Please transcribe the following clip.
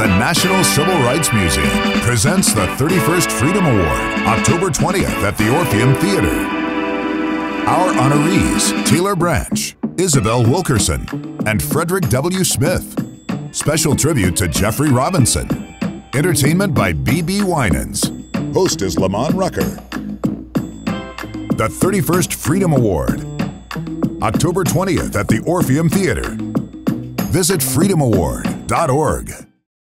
The National Civil Rights Museum presents the 31st Freedom Award, October 20th at the Orpheum Theater. Our honorees, Taylor Branch, Isabel Wilkerson, and Frederick W. Smith. Special tribute to Jeffrey Robinson. Entertainment by BeBe Winans. Host is Lamman Rucker. The 31st Freedom Award, October 20th at the Orpheum Theater. Visit freedomaward.org.